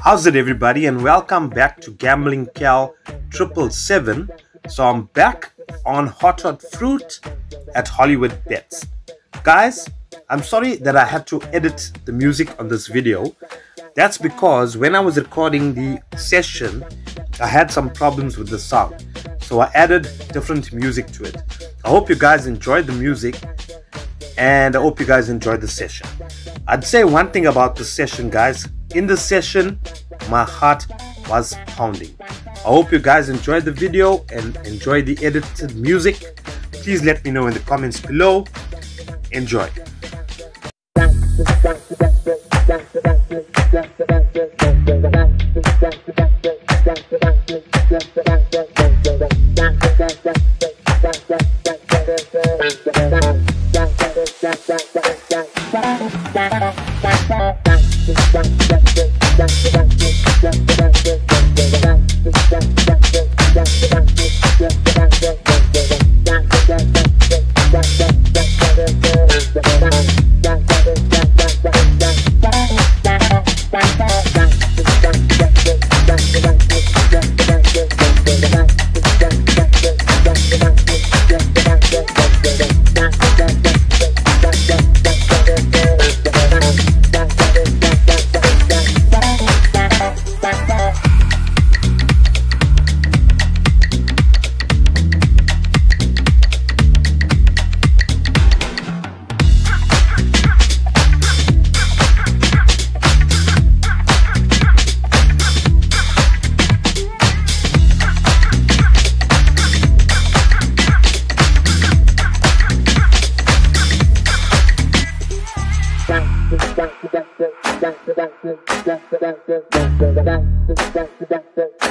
How's it, everybody, and welcome back to Gambling Kal Triple Seven. So I'm back on Hot Hot Fruit at Hollywood Bets, guys. I'm sorry that I had to edit the music on this video. That's because when I was recording the session, I had some problems with the sound, so I added different music to it. I hope you guys enjoyed the music, and I hope you guys enjoyed the session. I'd say one thing about the session, guys. In the session, my heart was pounding. I hope you guys enjoyed the video and enjoyed the edited music. Please let me know in the comments below. Enjoy that, that, that.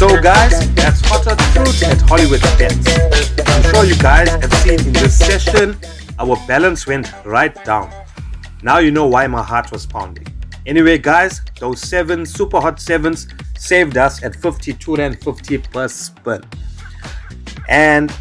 So guys, Hot Fruit at Hollywood Bets. I'm sure you guys have seen in this session, our balance went right down. Now you know why my heart was pounding. Anyway guys, those seven super hot sevens saved us at 52 and 50 per spin. And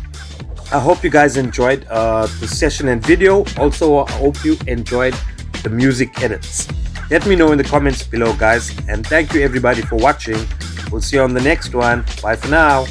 I hope you guys enjoyed uh, the session and video. Also, I hope you enjoyed the music edits. Let me know in the comments below guys and thank you everybody for watching. We'll see you on the next one. Bye for now.